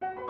Bye.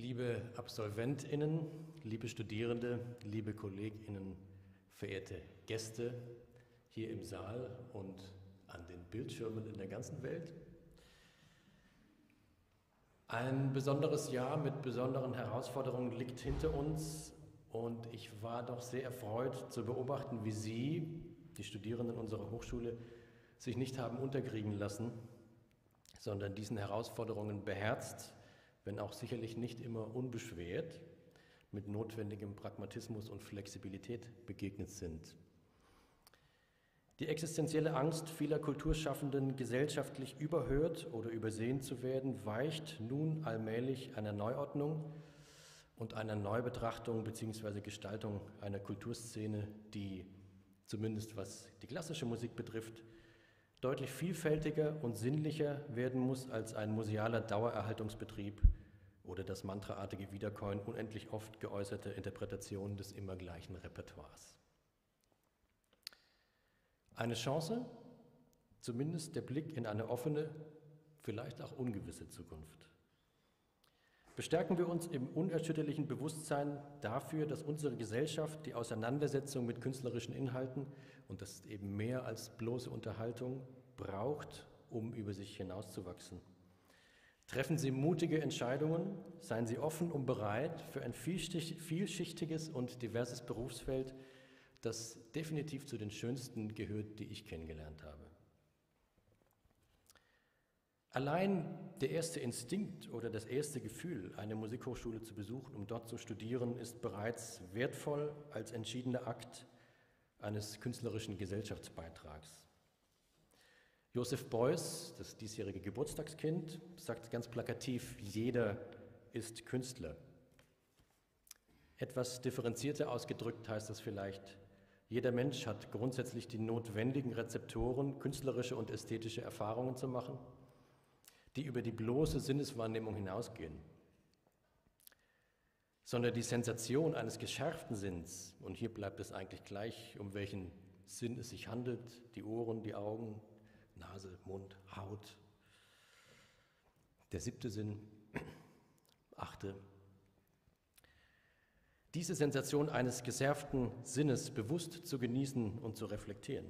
Liebe Absolventinnen, liebe Studierende, liebe Kolleginnen, verehrte Gäste hier im Saal und an den Bildschirmen in der ganzen Welt. Ein besonderes Jahr mit besonderen Herausforderungen liegt hinter uns und ich war doch sehr erfreut zu beobachten, wie Sie, die Studierenden unserer Hochschule, sich nicht haben unterkriegen lassen, sondern diesen Herausforderungen beherzt, wenn auch sicherlich nicht immer unbeschwert, mit notwendigem Pragmatismus und Flexibilität begegnet sind. Die existenzielle Angst vieler Kulturschaffenden, gesellschaftlich überhört oder übersehen zu werden, weicht nun allmählich einer Neuordnung und einer Neubetrachtung bzw. Gestaltung einer Kulturszene, die zumindest was die klassische Musik betrifft, deutlich vielfältiger und sinnlicher werden muss als ein musealer Dauererhaltungsbetrieb oder das mantraartige Wiederkäuen unendlich oft geäußerte Interpretation des immer gleichen Repertoires. Eine Chance, zumindest der Blick in eine offene, vielleicht auch ungewisse Zukunft. Bestärken wir uns im unerschütterlichen Bewusstsein dafür, dass unsere Gesellschaft die Auseinandersetzung mit künstlerischen Inhalten und das eben mehr als bloße Unterhaltung braucht, um über sich hinauszuwachsen. Treffen Sie mutige Entscheidungen, seien Sie offen und bereit für ein vielschichtiges und diverses Berufsfeld, das definitiv zu den schönsten gehört, die ich kennengelernt habe. Allein der erste Instinkt oder das erste Gefühl, eine Musikhochschule zu besuchen, um dort zu studieren, ist bereits wertvoll als entschiedener Akt eines künstlerischen Gesellschaftsbeitrags. Josef Beuys, das diesjährige Geburtstagskind, sagt ganz plakativ, jeder ist Künstler. Etwas differenzierter ausgedrückt heißt das vielleicht, jeder Mensch hat grundsätzlich die notwendigen Rezeptoren, künstlerische und ästhetische Erfahrungen zu machen, die über die bloße Sinneswahrnehmung hinausgehen. Sondern die Sensation eines geschärften Sinns, und hier bleibt es eigentlich gleich, um welchen Sinn es sich handelt, die Ohren, die Augen, Nase, Mund, Haut. Der siebte Sinn, achte, diese Sensation eines geservten Sinnes bewusst zu genießen und zu reflektieren.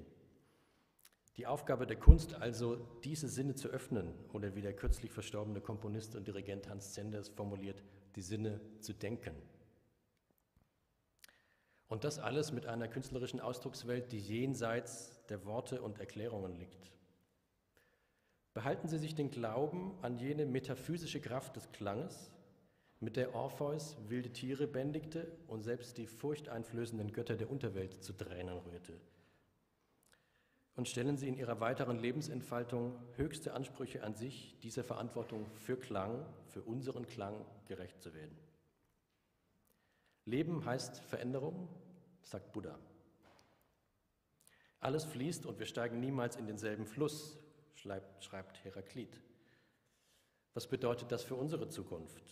Die Aufgabe der Kunst also, diese Sinne zu öffnen oder wie der kürzlich verstorbene Komponist und Dirigent Hans Zender es formuliert, die Sinne zu denken. Und das alles mit einer künstlerischen Ausdruckswelt, die jenseits der Worte und Erklärungen liegt. Behalten Sie sich den Glauben an jene metaphysische Kraft des Klanges, mit der Orpheus wilde Tiere bändigte und selbst die furchteinflößenden Götter der Unterwelt zu Tränen rührte. Und stellen Sie in Ihrer weiteren Lebensentfaltung höchste Ansprüche an sich, dieser Verantwortung für Klang, für unseren Klang gerecht zu werden. Leben heißt Veränderung, sagt Buddha. Alles fließt und wir steigen niemals in denselben Fluss, schreibt Heraklit. Was bedeutet das für unsere Zukunft?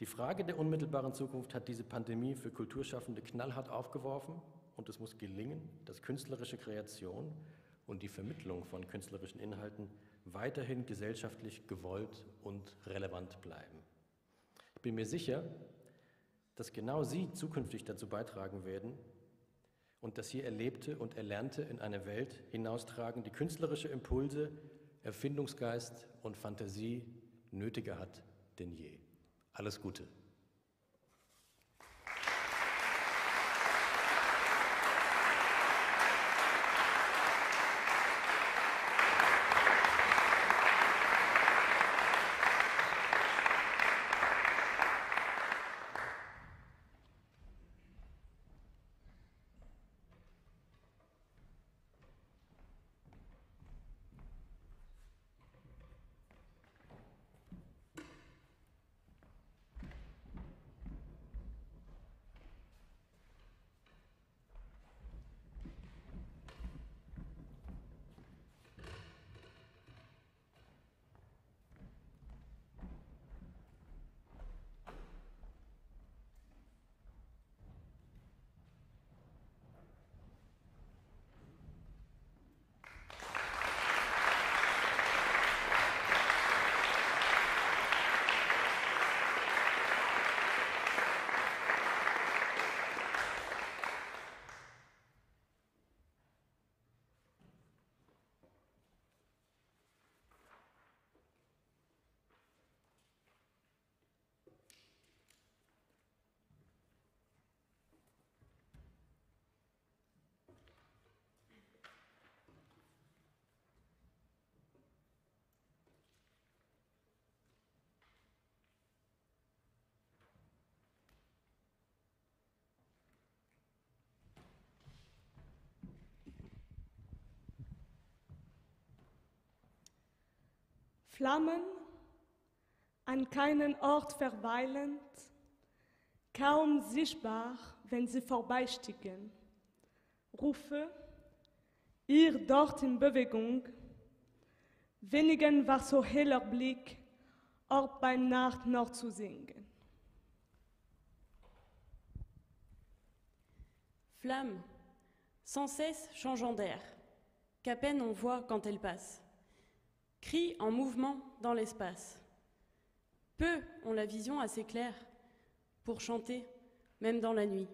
Die Frage der unmittelbaren Zukunft hat diese Pandemie für Kulturschaffende knallhart aufgeworfen und es muss gelingen, dass künstlerische Kreation und die Vermittlung von künstlerischen Inhalten weiterhin gesellschaftlich gewollt und relevant bleiben. Ich bin mir sicher, dass genau Sie zukünftig dazu beitragen werden und das hier Erlebte und Erlernte in eine Welt hinaustragen, die künstlerische Impulse, Erfindungsgeist und Fantasie nötiger hat denn je. Alles Gute. Flammen, an keinen Ort verweilend, kaum sichtbar, wenn sie vorbeistiegen. Rufe, ihr dort in Bewegung, wenigen war so heller Blick, ob bei Nacht noch zu singen. Flamme, sans cesse changeant d'air, qu'à peine on voit quand elle passe. Cri en mouvement dans l'espace. Peu ont la vision assez claire pour chanter, même dans la nuit.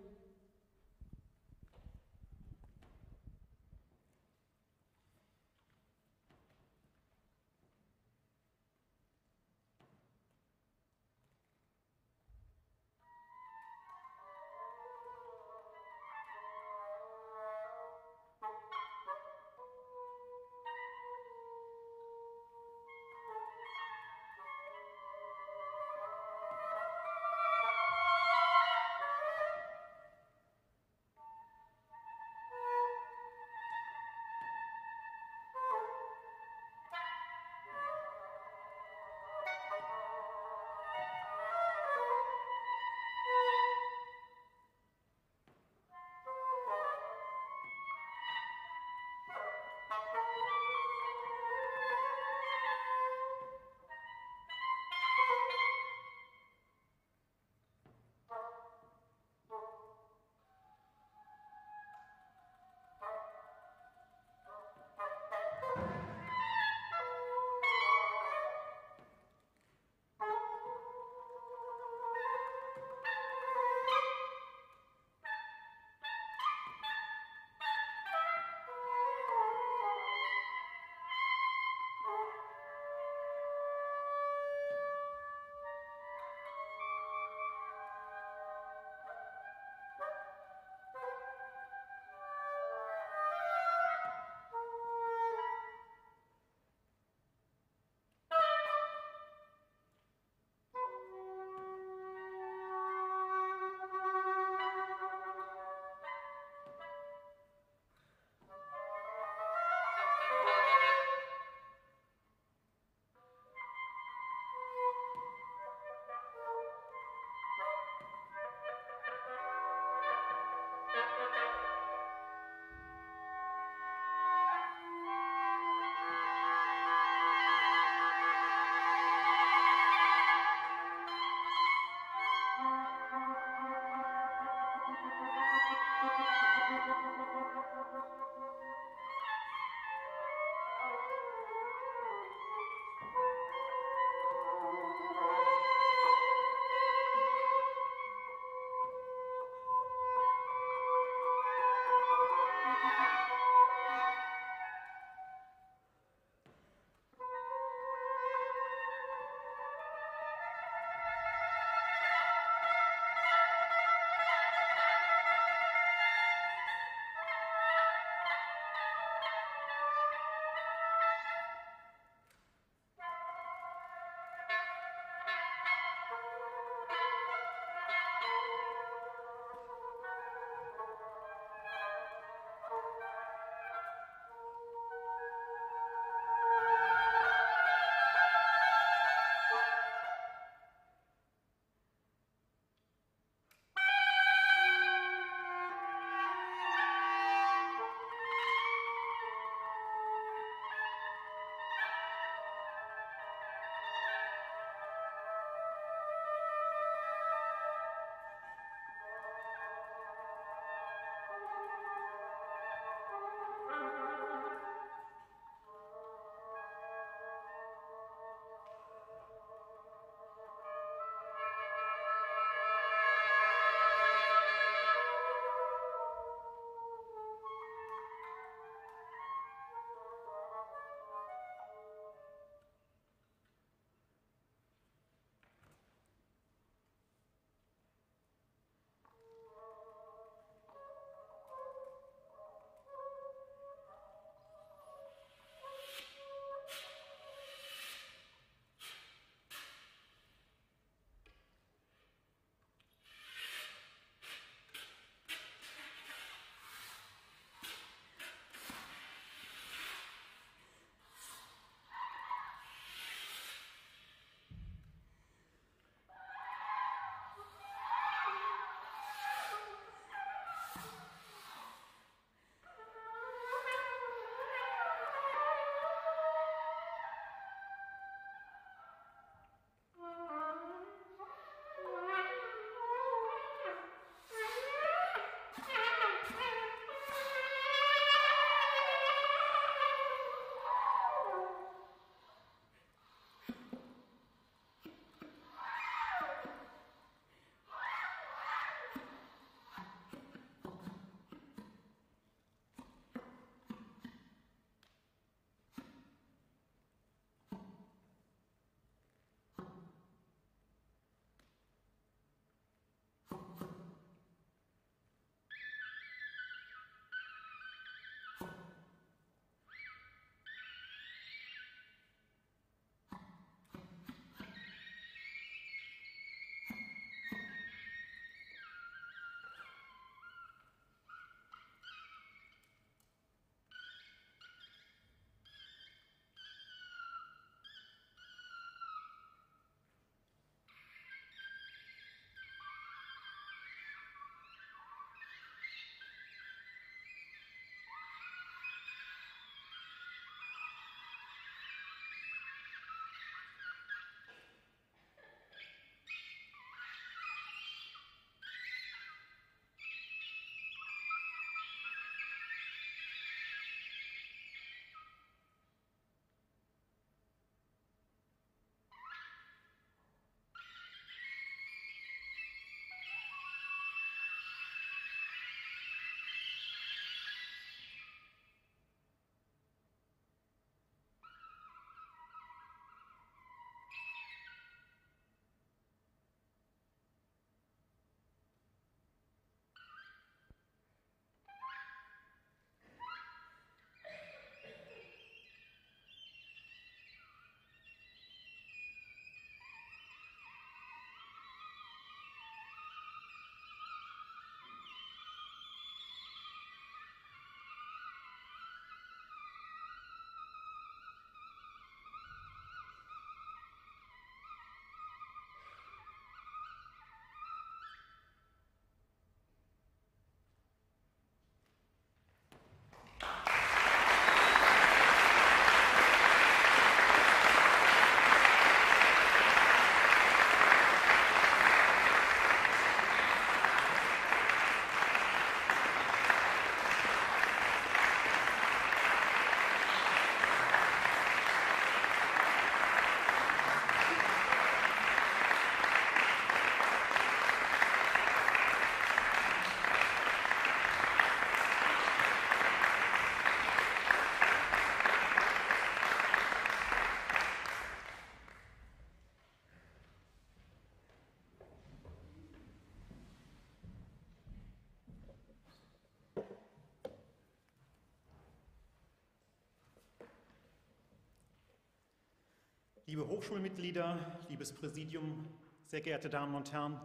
Liebe Hochschulmitglieder, liebes Präsidium, sehr geehrte Damen und Herren,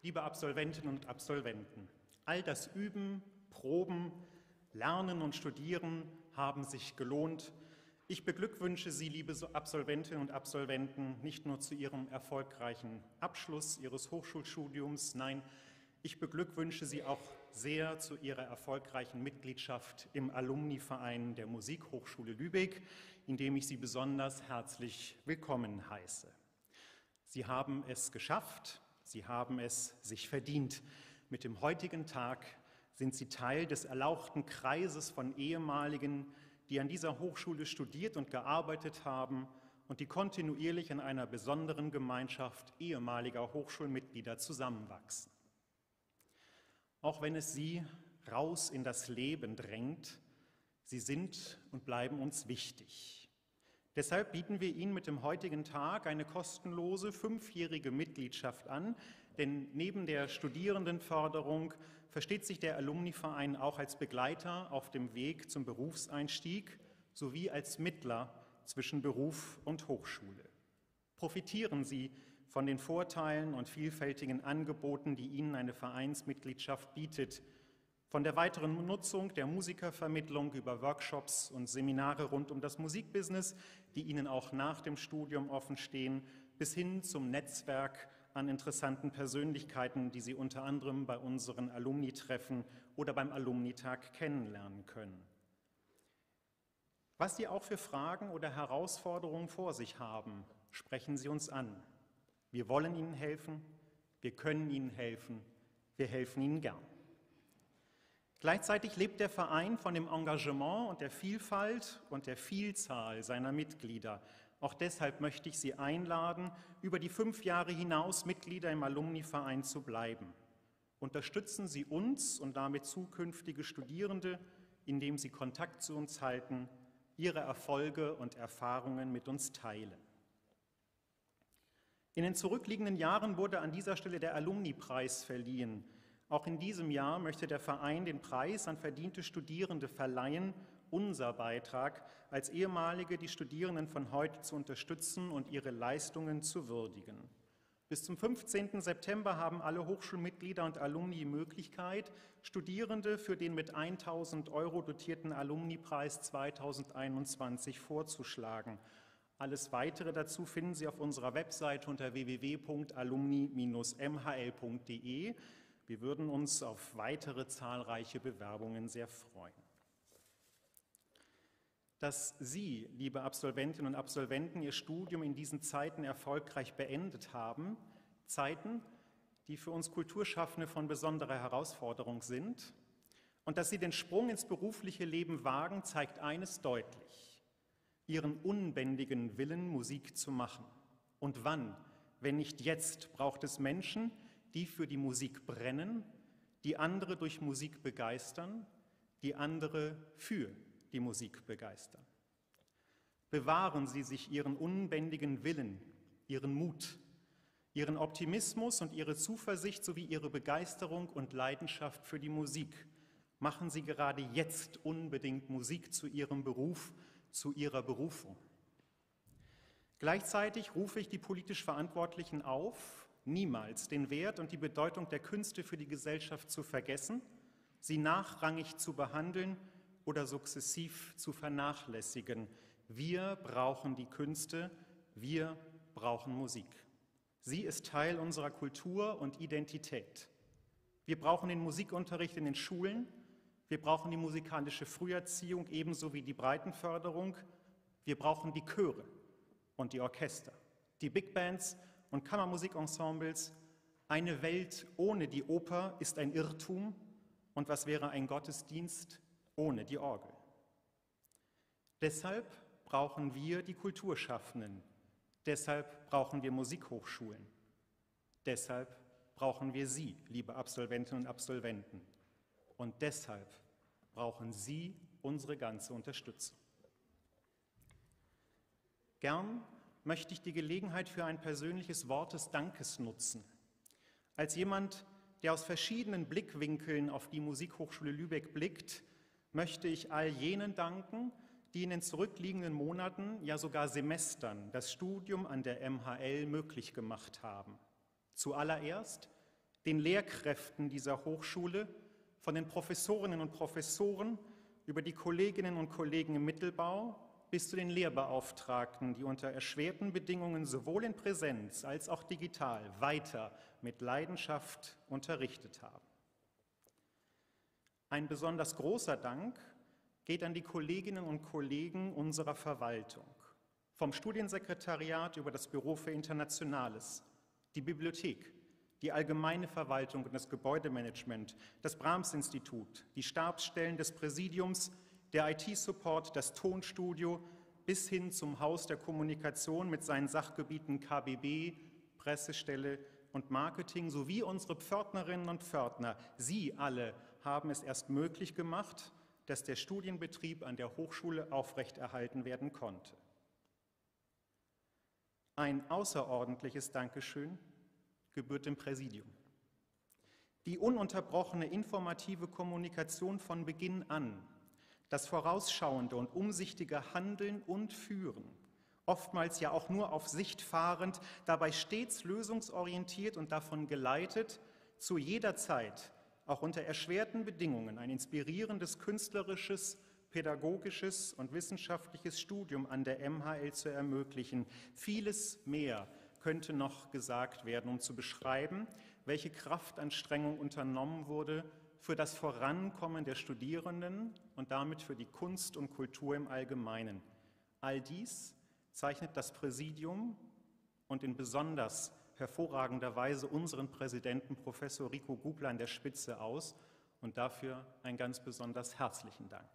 liebe Absolventinnen und Absolventen, all das Üben, Proben, Lernen und Studieren haben sich gelohnt. Ich beglückwünsche Sie, liebe Absolventinnen und Absolventen, nicht nur zu Ihrem erfolgreichen Abschluss Ihres Hochschulstudiums, nein, ich beglückwünsche Sie auch sehr zu Ihrer erfolgreichen Mitgliedschaft im Alumni-Verein der Musikhochschule Lübeck, in dem ich Sie besonders herzlich willkommen heiße. Sie haben es geschafft, Sie haben es sich verdient. Mit dem heutigen Tag sind Sie Teil des erlauchten Kreises von ehemaligen, die an dieser Hochschule studiert und gearbeitet haben und die kontinuierlich in einer besonderen Gemeinschaft ehemaliger Hochschulmitglieder zusammenwachsen. Auch wenn es Sie raus in das Leben drängt, Sie sind und bleiben uns wichtig. Deshalb bieten wir Ihnen mit dem heutigen Tag eine kostenlose fünfjährige Mitgliedschaft an, denn neben der Studierendenförderung versteht sich der Alumni-Verein auch als Begleiter auf dem Weg zum Berufseinstieg sowie als Mittler zwischen Beruf und Hochschule. Profitieren Sie von den Vorteilen und vielfältigen Angeboten, die Ihnen eine Vereinsmitgliedschaft bietet, von der weiteren Nutzung der Musikervermittlung über Workshops und Seminare rund um das Musikbusiness, die Ihnen auch nach dem Studium offenstehen, bis hin zum Netzwerk an interessanten Persönlichkeiten, die Sie unter anderem bei unseren Alumni-Treffen oder beim Alumnitag kennenlernen können. Was Sie auch für Fragen oder Herausforderungen vor sich haben, sprechen Sie uns an. Wir wollen Ihnen helfen, wir können Ihnen helfen, wir helfen Ihnen gern. Gleichzeitig lebt der Verein von dem Engagement und der Vielfalt und der Vielzahl seiner Mitglieder. Auch deshalb möchte ich Sie einladen, über die fünf Jahre hinaus Mitglieder im Alumni-Verein zu bleiben. Unterstützen Sie uns und damit zukünftige Studierende, indem Sie Kontakt zu uns halten, Ihre Erfolge und Erfahrungen mit uns teilen. In den zurückliegenden Jahren wurde an dieser Stelle der Alumni-Preis verliehen. Auch in diesem Jahr möchte der Verein den Preis an verdiente Studierende verleihen unser Beitrag, als ehemalige die Studierenden von heute zu unterstützen und ihre Leistungen zu würdigen. Bis zum 15. September haben alle Hochschulmitglieder und Alumni Möglichkeit, Studierende für den mit 1000 Euro dotierten Alumni-Preis 2021 vorzuschlagen. Alles Weitere dazu finden Sie auf unserer Webseite unter www.alumni-mhl.de. Wir würden uns auf weitere zahlreiche Bewerbungen sehr freuen dass Sie, liebe Absolventinnen und Absolventen, Ihr Studium in diesen Zeiten erfolgreich beendet haben, Zeiten, die für uns Kulturschaffende von besonderer Herausforderung sind. Und dass Sie den Sprung ins berufliche Leben wagen, zeigt eines deutlich, Ihren unbändigen Willen, Musik zu machen. Und wann, wenn nicht jetzt, braucht es Menschen, die für die Musik brennen, die andere durch Musik begeistern, die andere für die Musik begeistern. Bewahren Sie sich Ihren unbändigen Willen, Ihren Mut, Ihren Optimismus und Ihre Zuversicht sowie Ihre Begeisterung und Leidenschaft für die Musik. Machen Sie gerade jetzt unbedingt Musik zu Ihrem Beruf, zu Ihrer Berufung. Gleichzeitig rufe ich die politisch Verantwortlichen auf, niemals den Wert und die Bedeutung der Künste für die Gesellschaft zu vergessen, sie nachrangig zu behandeln oder sukzessiv zu vernachlässigen. Wir brauchen die Künste, wir brauchen Musik. Sie ist Teil unserer Kultur und Identität. Wir brauchen den Musikunterricht in den Schulen, wir brauchen die musikalische Früherziehung ebenso wie die Breitenförderung, wir brauchen die Chöre und die Orchester, die Big Bands und Kammermusikensembles. Eine Welt ohne die Oper ist ein Irrtum und was wäre ein Gottesdienst ohne die Orgel. Deshalb brauchen wir die Kulturschaffenden. Deshalb brauchen wir Musikhochschulen. Deshalb brauchen wir Sie, liebe Absolventinnen und Absolventen. Und deshalb brauchen Sie unsere ganze Unterstützung. Gern möchte ich die Gelegenheit für ein persönliches Wort des Dankes nutzen. Als jemand, der aus verschiedenen Blickwinkeln auf die Musikhochschule Lübeck blickt, möchte ich all jenen danken, die in den zurückliegenden Monaten, ja sogar Semestern, das Studium an der MHL möglich gemacht haben. Zuallererst den Lehrkräften dieser Hochschule, von den Professorinnen und Professoren über die Kolleginnen und Kollegen im Mittelbau bis zu den Lehrbeauftragten, die unter erschwerten Bedingungen sowohl in Präsenz als auch digital weiter mit Leidenschaft unterrichtet haben. Ein besonders großer Dank geht an die Kolleginnen und Kollegen unserer Verwaltung, vom Studiensekretariat über das Büro für Internationales, die Bibliothek, die allgemeine Verwaltung und das Gebäudemanagement, das Brahms-Institut, die Stabsstellen des Präsidiums, der IT-Support, das Tonstudio bis hin zum Haus der Kommunikation mit seinen Sachgebieten KBB, Pressestelle und Marketing sowie unsere Pförtnerinnen und Pförtner. Sie alle haben es erst möglich gemacht, dass der Studienbetrieb an der Hochschule aufrechterhalten werden konnte. Ein außerordentliches Dankeschön gebührt dem Präsidium. Die ununterbrochene informative Kommunikation von Beginn an, das vorausschauende und umsichtige Handeln und Führen, oftmals ja auch nur auf Sicht fahrend, dabei stets lösungsorientiert und davon geleitet, zu jeder Zeit, auch unter erschwerten Bedingungen, ein inspirierendes künstlerisches, pädagogisches und wissenschaftliches Studium an der MHL zu ermöglichen. Vieles mehr könnte noch gesagt werden, um zu beschreiben, welche Kraftanstrengung unternommen wurde für das Vorankommen der Studierenden und damit für die Kunst und Kultur im Allgemeinen. All dies zeichnet das Präsidium und in besonders hervorragender Weise unseren Präsidenten Professor Rico Gubler an der Spitze aus und dafür einen ganz besonders herzlichen Dank.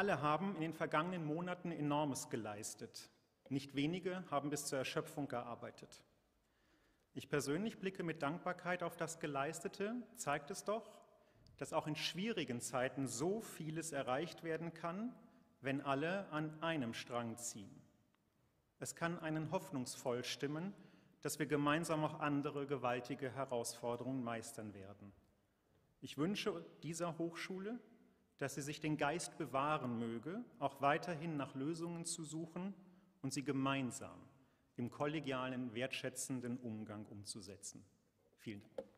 Alle haben in den vergangenen Monaten enormes geleistet. Nicht wenige haben bis zur Erschöpfung gearbeitet. Ich persönlich blicke mit Dankbarkeit auf das Geleistete, zeigt es doch, dass auch in schwierigen Zeiten so vieles erreicht werden kann, wenn alle an einem Strang ziehen. Es kann einen hoffnungsvoll stimmen, dass wir gemeinsam auch andere gewaltige Herausforderungen meistern werden. Ich wünsche dieser Hochschule, dass sie sich den Geist bewahren möge, auch weiterhin nach Lösungen zu suchen und sie gemeinsam im kollegialen, wertschätzenden Umgang umzusetzen. Vielen Dank.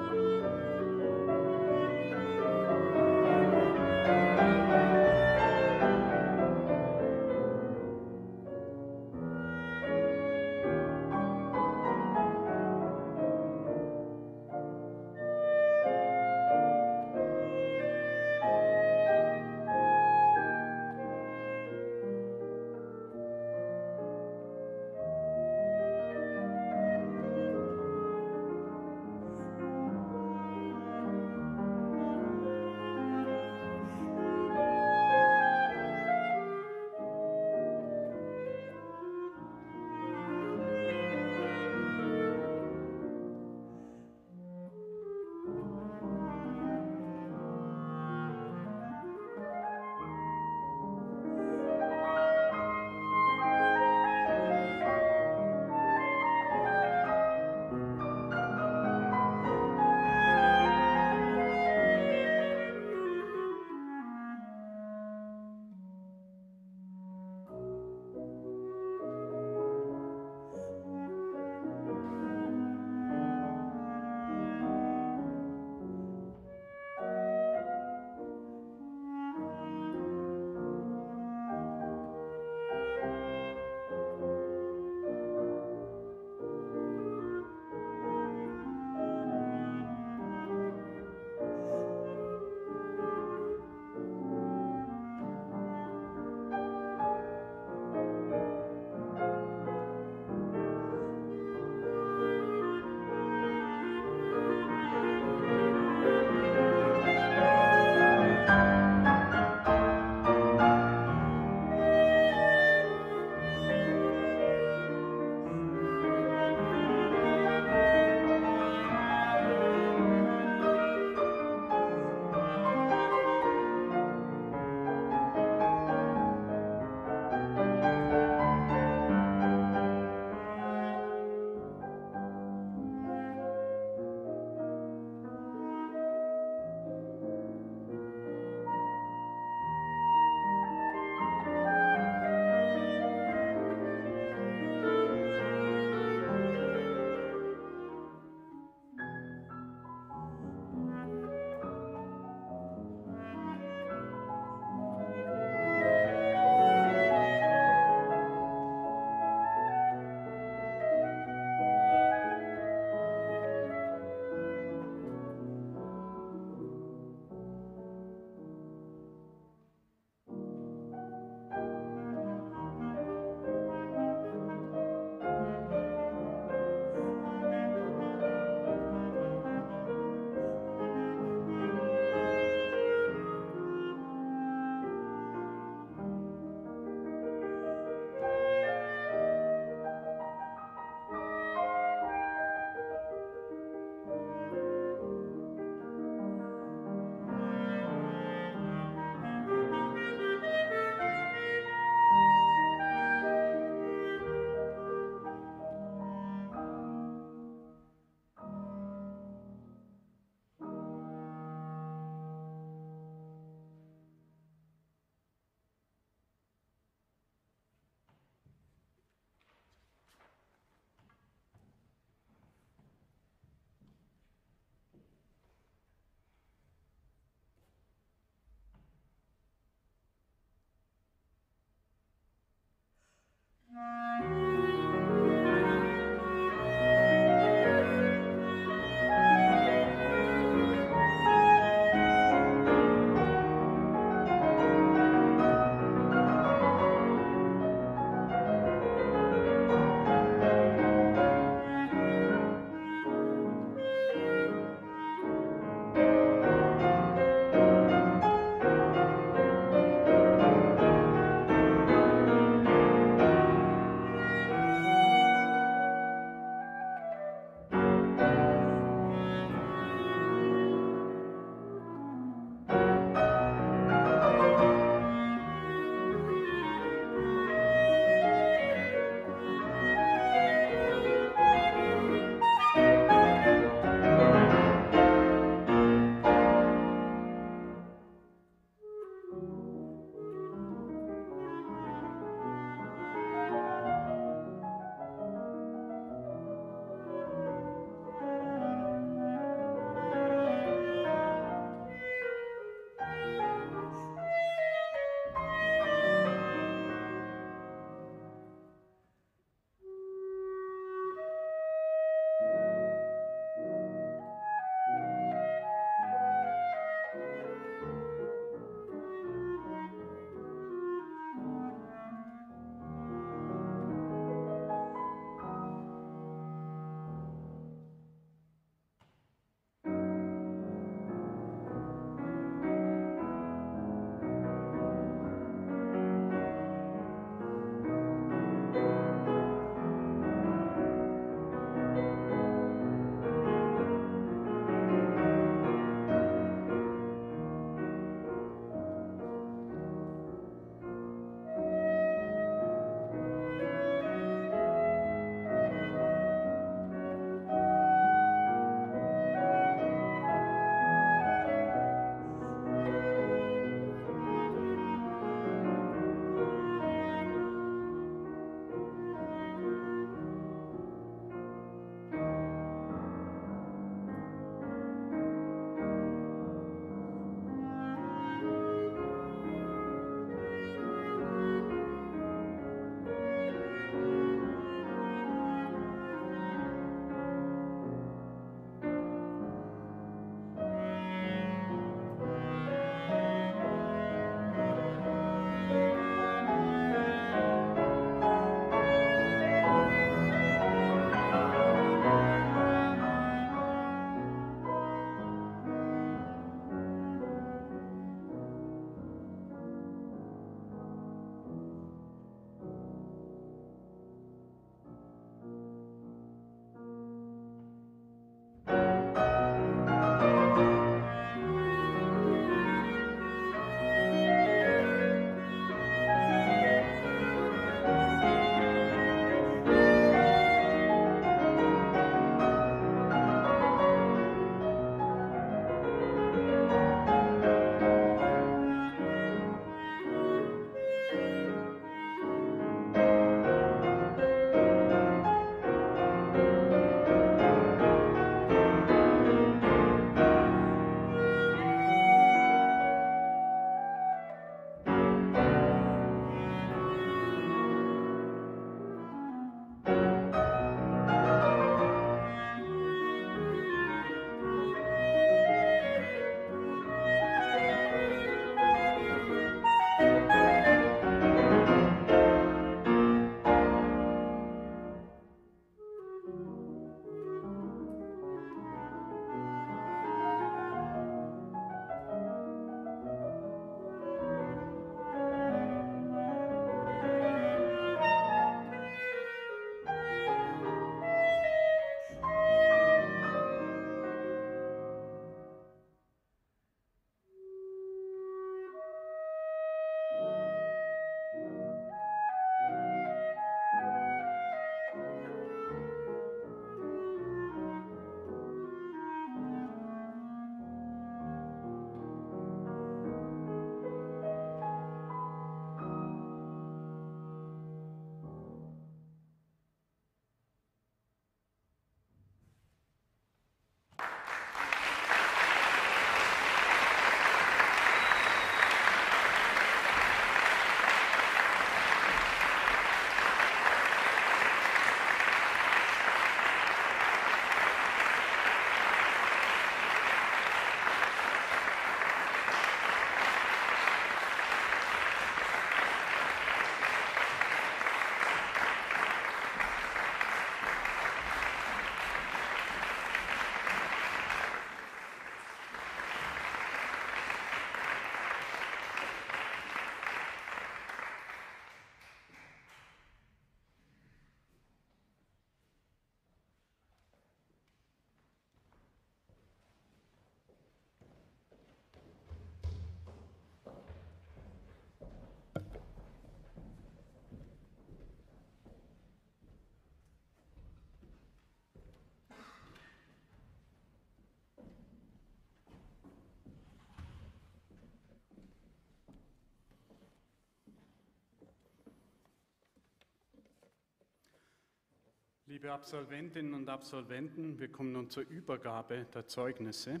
Liebe Absolventinnen und Absolventen, wir kommen nun zur Übergabe der Zeugnisse.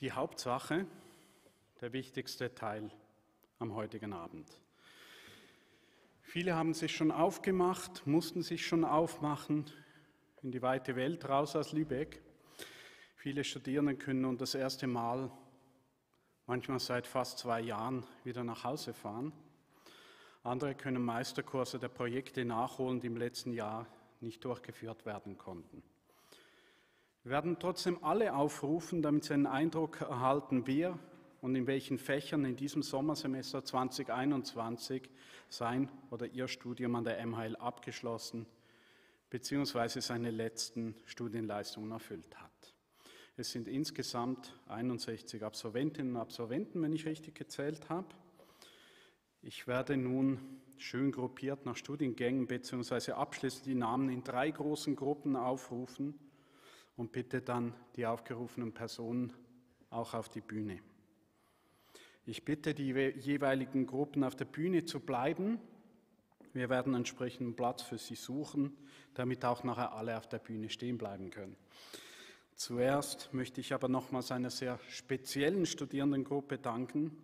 Die Hauptsache, der wichtigste Teil am heutigen Abend. Viele haben sich schon aufgemacht, mussten sich schon aufmachen in die weite Welt raus aus Lübeck. Viele Studierende können nun das erste Mal, manchmal seit fast zwei Jahren, wieder nach Hause fahren. Andere können Meisterkurse der Projekte nachholen, die im letzten Jahr nicht durchgeführt werden konnten. Wir werden trotzdem alle aufrufen, damit Sie einen Eindruck erhalten, wer und in welchen Fächern in diesem Sommersemester 2021 sein oder ihr Studium an der MHL abgeschlossen bzw. seine letzten Studienleistungen erfüllt hat. Es sind insgesamt 61 Absolventinnen und Absolventen, wenn ich richtig gezählt habe. Ich werde nun schön gruppiert nach Studiengängen bzw. abschließend die Namen in drei großen Gruppen aufrufen und bitte dann die aufgerufenen Personen auch auf die Bühne. Ich bitte die jeweiligen Gruppen auf der Bühne zu bleiben. Wir werden entsprechenden Platz für sie suchen, damit auch nachher alle auf der Bühne stehen bleiben können. Zuerst möchte ich aber nochmals einer sehr speziellen Studierendengruppe danken,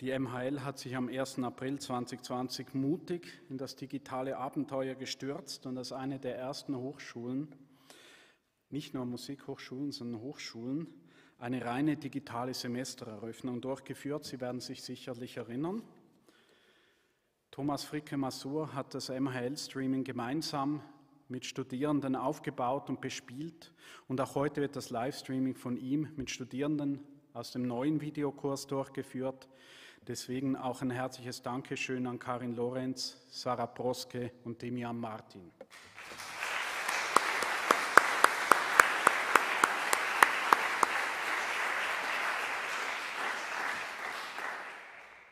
die MHL hat sich am 1. April 2020 mutig in das digitale Abenteuer gestürzt und als eine der ersten Hochschulen, nicht nur Musikhochschulen, sondern Hochschulen, eine reine digitale Semestereröffnung durchgeführt. Sie werden sich sicherlich erinnern. Thomas Fricke-Masur hat das MHL-Streaming gemeinsam mit Studierenden aufgebaut und bespielt. Und auch heute wird das Livestreaming von ihm mit Studierenden aus dem neuen Videokurs durchgeführt, Deswegen auch ein herzliches Dankeschön an Karin Lorenz, Sarah Proske und Demian Martin.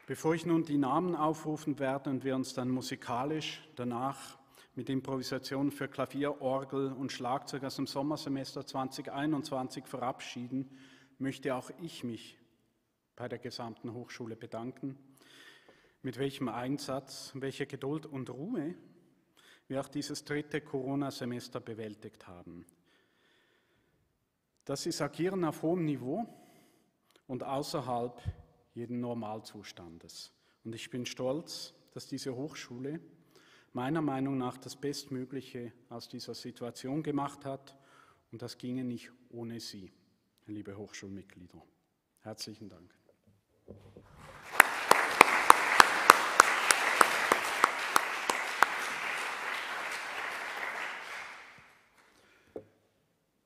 Bevor ich nun die Namen aufrufen werde und wir uns dann musikalisch danach mit Improvisationen für Klavier, Orgel und Schlagzeug aus dem Sommersemester 2021 verabschieden, möchte auch ich mich bei der gesamten Hochschule bedanken, mit welchem Einsatz, welcher Geduld und Ruhe wir auch dieses dritte Corona-Semester bewältigt haben. Das ist Agieren auf hohem Niveau und außerhalb jeden Normalzustandes. Und ich bin stolz, dass diese Hochschule meiner Meinung nach das Bestmögliche aus dieser Situation gemacht hat. Und das ginge nicht ohne Sie, liebe Hochschulmitglieder. Herzlichen Dank.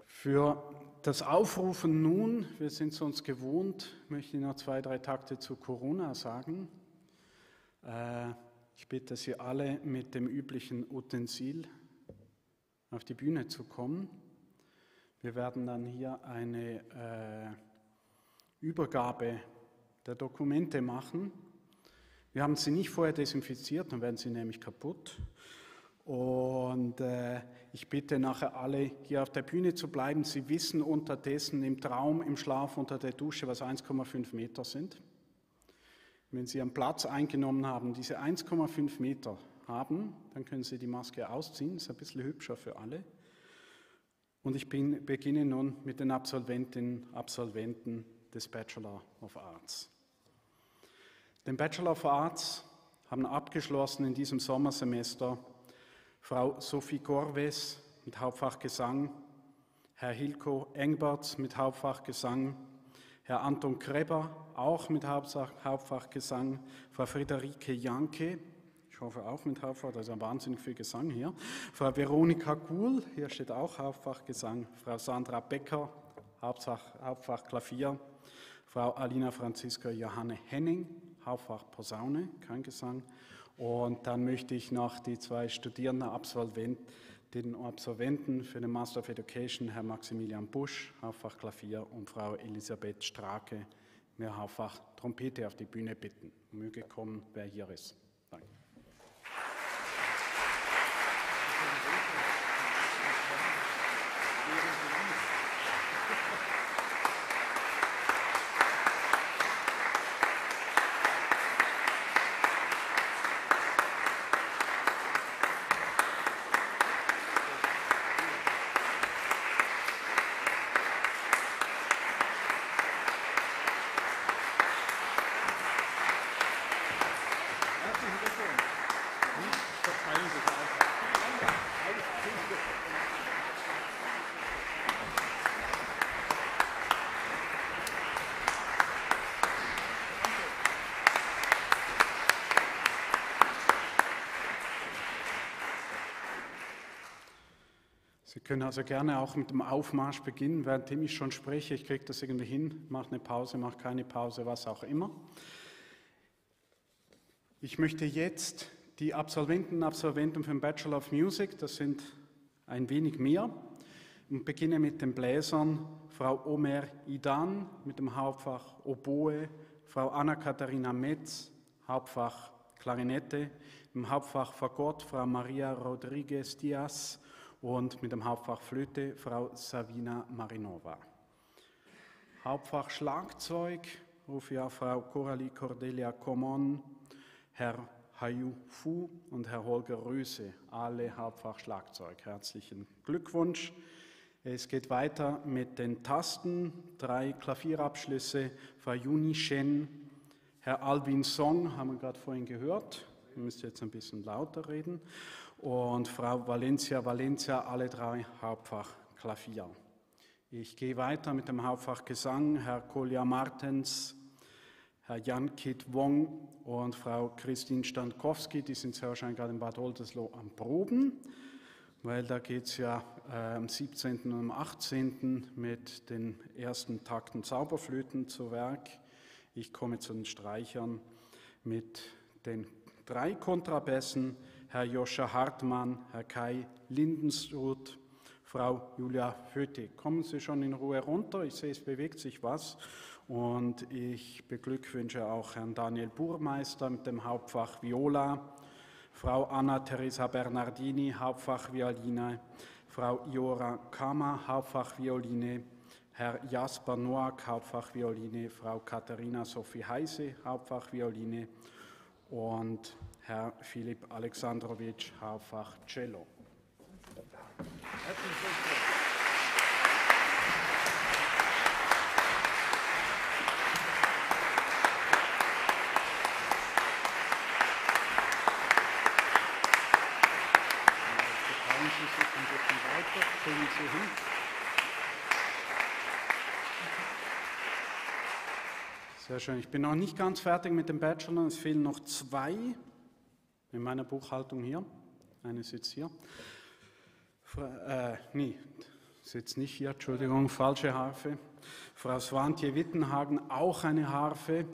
Für das Aufrufen nun, wir sind es uns gewohnt, möchte ich noch zwei, drei Takte zu Corona sagen. Äh, ich bitte Sie alle mit dem üblichen Utensil auf die Bühne zu kommen. Wir werden dann hier eine äh, Übergabe der Dokumente machen. Wir haben sie nicht vorher desinfiziert, dann werden sie nämlich kaputt. Und äh, ich bitte nachher alle hier auf der Bühne zu bleiben. Sie wissen unterdessen im Traum, im Schlaf unter der Dusche, was 1,5 Meter sind. Wenn Sie einen Platz eingenommen haben, diese 1,5 Meter haben, dann können Sie die Maske ausziehen. Ist ein bisschen hübscher für alle. Und ich bin, beginne nun mit den Absolventinnen Absolventen des Bachelor of Arts. Den Bachelor of Arts haben abgeschlossen in diesem Sommersemester Frau Sophie Gorves mit Hauptfach Gesang, Herr Hilko Engberts mit Hauptfach Gesang, Herr Anton Kreber auch mit Hauptfach Gesang, Frau Friederike Janke, ich hoffe auch mit Hauptfach, da ist ja wahnsinnig viel Gesang hier, Frau Veronika Kuhl, hier steht auch Hauptfach Gesang, Frau Sandra Becker, Hauptfach, Hauptfach Klavier, Frau Alina Franziska Johanne Henning, Hauptfach Posaune, kein Gesang, und dann möchte ich noch die zwei Studierenden Absolventen, den Absolventen für den Master of Education, Herr Maximilian Busch, Hauptfach Klavier und Frau Elisabeth Strake, mir Hauptfach Trompete auf die Bühne bitten. Möge kommen, wer hier ist. Danke. können also gerne auch mit dem Aufmarsch beginnen, während ich schon spreche. Ich kriege das irgendwie hin, mache eine Pause, mache keine Pause, was auch immer. Ich möchte jetzt die Absolventen und Absolventen vom Bachelor of Music, das sind ein wenig mehr, und beginne mit den Bläsern Frau Omer Idan mit dem Hauptfach Oboe, Frau Anna-Katharina Metz, Hauptfach Klarinette, im Hauptfach Fagott Frau Maria Rodriguez Diaz und mit dem Hauptfach Flöte Frau Savina Marinova. Hauptfach Schlagzeug rufe ja Frau Coralie Cordelia Comon, Herr Hayu Fu und Herr Holger Röse, alle Hauptfach Schlagzeug. Herzlichen Glückwunsch. Es geht weiter mit den Tasten, drei Klavierabschlüsse, Frau Juni Shen, Herr Alvin Song, haben wir gerade vorhin gehört, ihr müsst jetzt ein bisschen lauter reden, und Frau Valencia Valencia, alle drei Hauptfach Klavier. Ich gehe weiter mit dem Hauptfach Gesang, Herr Kolja Martens, Herr Jan-Kit Wong und Frau Christine Stankowski, die sind sehr wahrscheinlich gerade in Bad Oldesloe am Proben weil da geht es ja äh, am 17. und am 18. mit den ersten Takten Zauberflöten zu Werk. Ich komme zu den Streichern mit den drei Kontrabässen, Herr Joscha Hartmann, Herr Kai Lindensroth, Frau Julia Föte. Kommen Sie schon in Ruhe runter, ich sehe, es bewegt sich was. Und ich beglückwünsche auch Herrn Daniel Burmeister mit dem Hauptfach Viola, Frau Anna-Teresa Bernardini, Hauptfach Violine, Frau Iora Kama, Hauptfach Violine, Herr Jasper Noack, Hauptfach Violine, Frau Katharina Sophie Heise, Hauptfach Violine und Herr Philipp Alexandrowitsch, Hauptfach Cello. Herzlichen Glückwunsch. Sehr schön. Ich bin noch nicht ganz fertig mit dem Bachelor. Es fehlen noch zwei in meiner Buchhaltung hier. Eine sitzt hier. Äh, nee, sitzt nicht hier, Entschuldigung, falsche Harfe. Frau Swantje Wittenhagen, auch eine Harfe.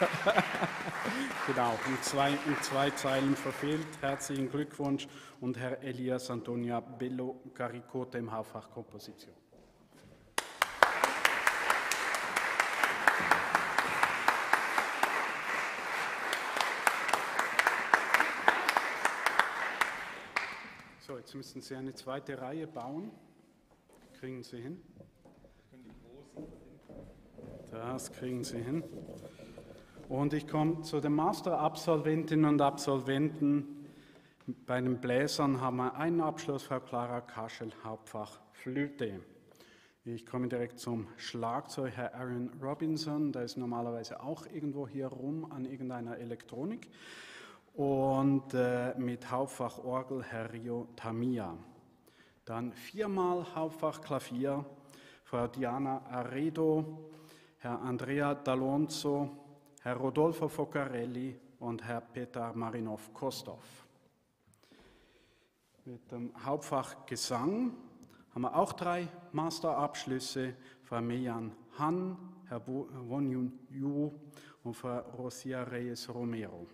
genau, in zwei, in zwei Zeilen verfehlt. Herzlichen Glückwunsch und Herr Elias Antonia Bello Caricote im Hauptfach Komposition. So, jetzt müssen Sie eine zweite Reihe bauen. Kriegen Sie hin? Das kriegen Sie hin. Und ich komme zu den Master-Absolventinnen und Absolventen. Bei den Bläsern haben wir einen Abschluss, Frau Clara Kaschel, Hauptfach Flöte. Ich komme direkt zum Schlagzeug, Herr Aaron Robinson, der ist normalerweise auch irgendwo hier rum an irgendeiner Elektronik. Und äh, mit Hauptfach Orgel Herr Rio Tamia. Dann viermal Hauptfach Klavier, Frau Diana Aredo, Herr Andrea D'Alonso, Herr Rodolfo Foccarelli und Herr Peter Marinov-Kostov. Mit dem Hauptfach Gesang haben wir auch drei Masterabschlüsse, Frau Mejan Han, Herr Won Yun Yu und Frau Rosia Reyes Romero.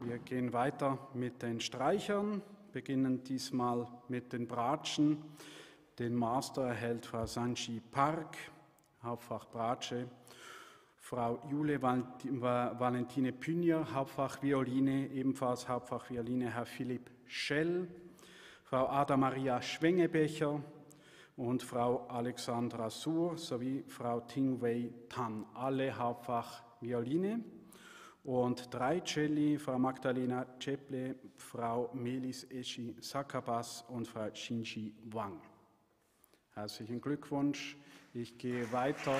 Wir gehen weiter mit den Streichern, beginnen diesmal mit den Bratschen. Den Master erhält Frau Sanchi Park, Hauptfach Bratsche, Frau Jule Valentine Pünier, Hauptfach Violine, ebenfalls Hauptfach Violine, Herr Philipp Schell, Frau Ada Maria Schwengebecher und Frau Alexandra Suhr sowie Frau Ting Wei Tan, alle Hauptfach Violine. Und drei Celli, Frau Magdalena Ceple, Frau Melis Eschi Sakabas und Frau Shinji Wang. Herzlichen Glückwunsch. Ich gehe weiter.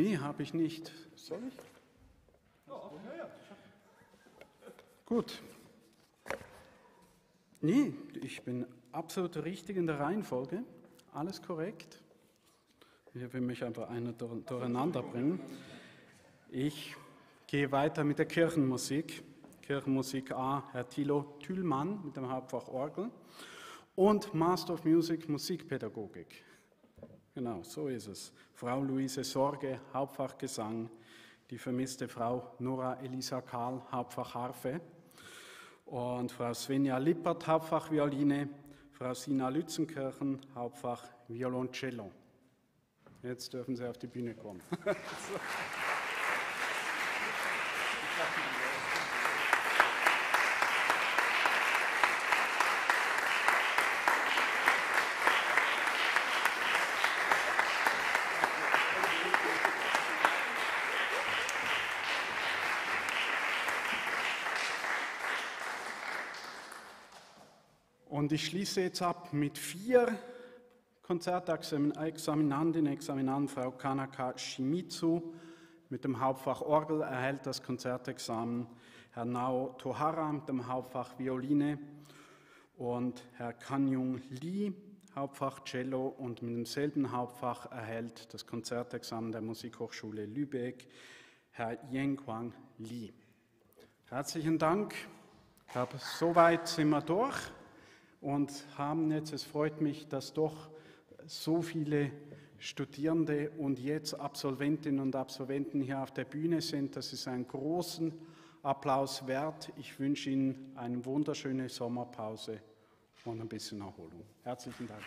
Nee, habe ich nicht. Soll ich? Gut. Nee, ich bin absolut richtig in der Reihenfolge. Alles korrekt. Ich will mich einfach einer durcheinander bringen. Ich gehe weiter mit der Kirchenmusik. Kirchenmusik A, Herr Thilo Thülmann mit dem Hauptfach Orgel und Master of Music Musikpädagogik. Genau, so ist es. Frau Luise Sorge, Hauptfach Gesang, die vermisste Frau Nora Elisa Karl, Hauptfach Harfe und Frau Svenja Lippert, Hauptfach Violine, Frau Sina Lützenkirchen, Hauptfach Violoncello. Jetzt dürfen Sie auf die Bühne kommen. Und ich schließe jetzt ab mit vier Konzertexaminantinnen und Examinanten. Frau Kanaka Shimizu mit dem Hauptfach Orgel erhält das Konzertexamen. Herr Nao Tohara mit dem Hauptfach Violine und Herr Kanyung Lee, Hauptfach Cello und mit demselben Hauptfach erhält das Konzertexamen der Musikhochschule Lübeck Herr Yenquang Li. Herzlichen Dank. Ich glaube, soweit sind wir durch und haben jetzt, es freut mich, dass doch so viele Studierende und jetzt Absolventinnen und Absolventen hier auf der Bühne sind. Das ist einen großen Applaus wert. Ich wünsche Ihnen eine wunderschöne Sommerpause und ein bisschen Erholung. Herzlichen Dank.